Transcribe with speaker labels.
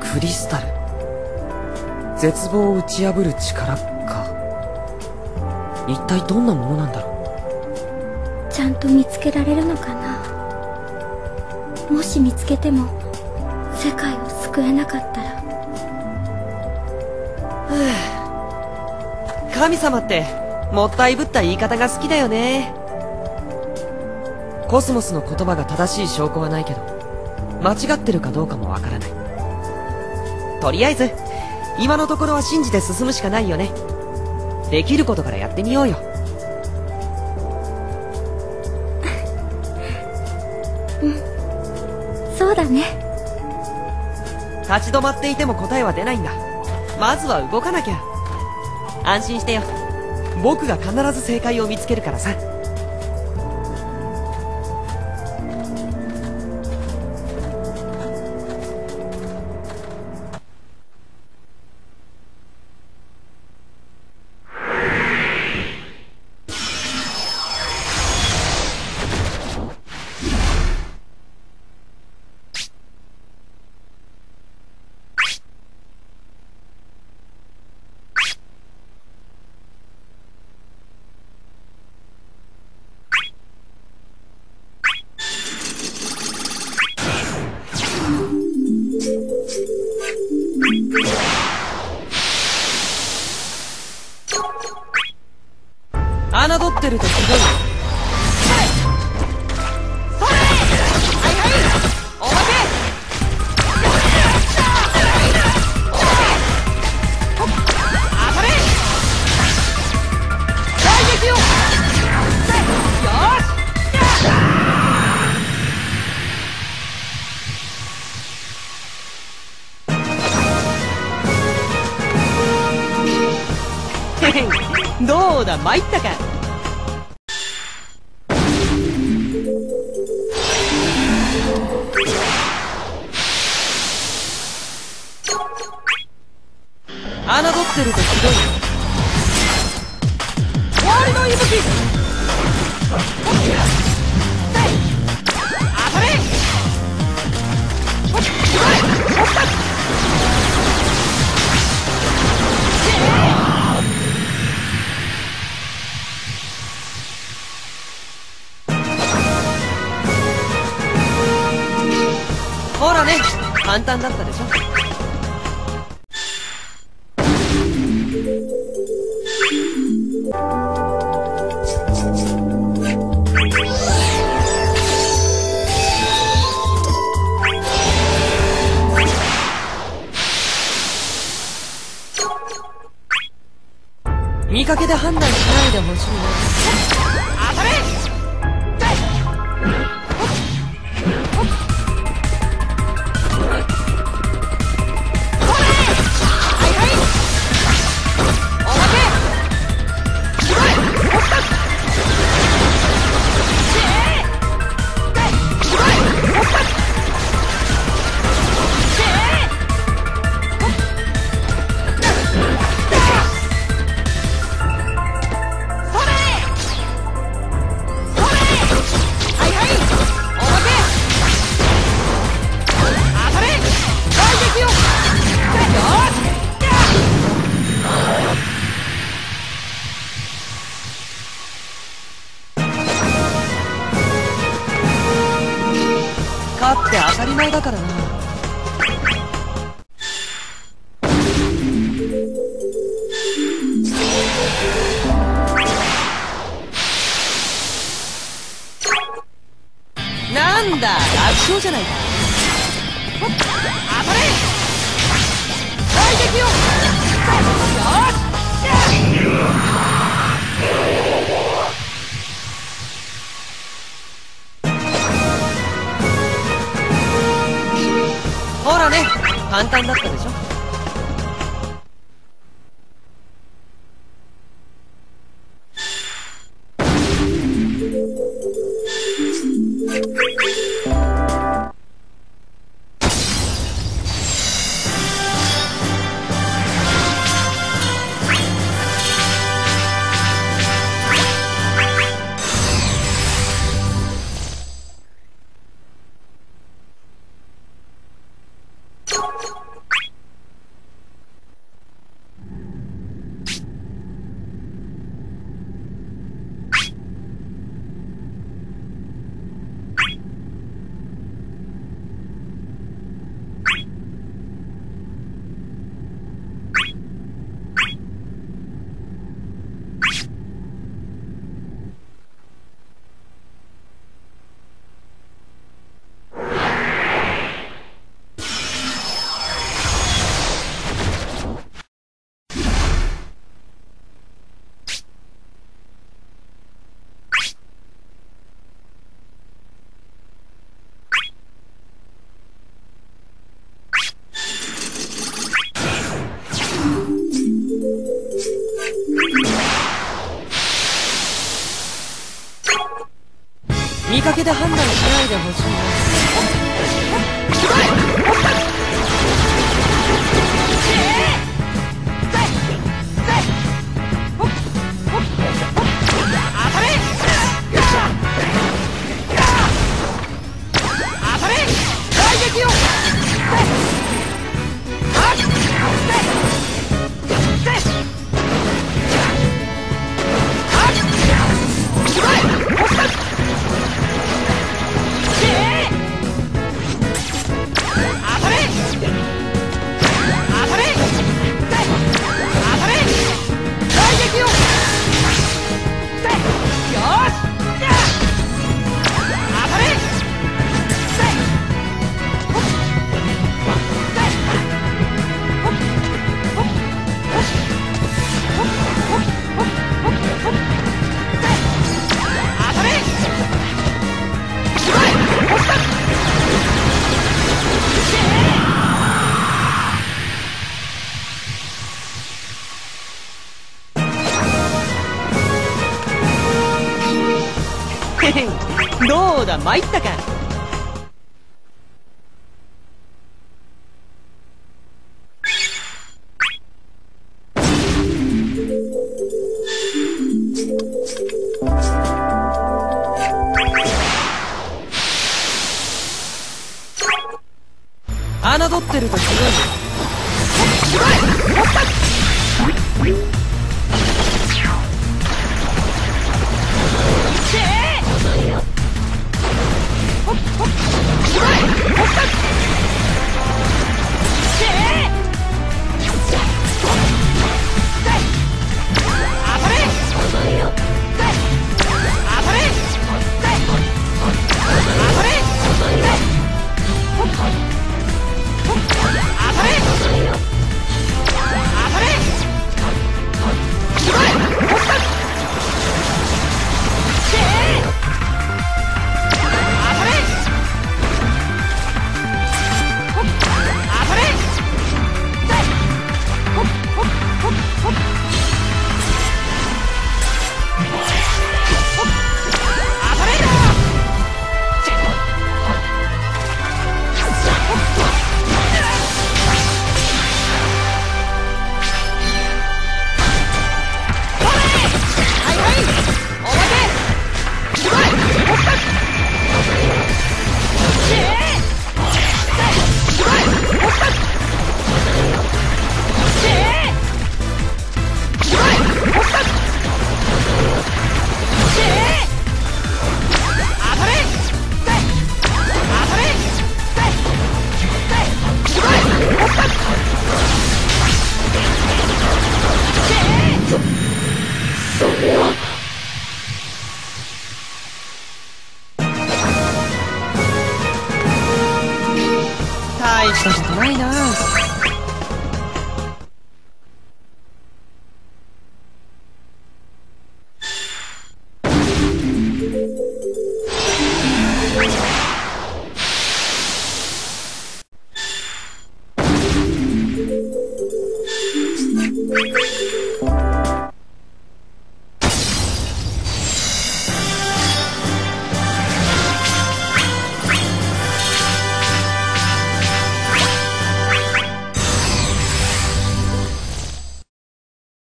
Speaker 1: クリスタル。絶望を打ち破る力か。一体どんなものなんだろ
Speaker 2: う？ちゃんと見つけられるのかな？もし見つけても世界を救えなかったら。
Speaker 1: 神様ってもったいぶった言い方が好きだよねコスモスの言葉が正しい証拠はないけど間違ってるかどうかもわからない。とりあえず今のところは信じて進むしかないよね。できることからやってみようよ。
Speaker 2: うん。そうだね。
Speaker 1: 立ち止まっていても答えは出ないんだ。まずは動かなきゃ。安心してよ。僕が必ず正解を見つけるからさどうだ参ったか。侮ってるとひどい終わりの息吹。ほらね。簡単だったでしょ。見かけで判断しないでほしい。なって当たり前だからな。なんだ楽勝じゃないか。簡単だったで判断しないでほしいです。どうだ参ったか。侮ってるとすごいし
Speaker 3: たことないな。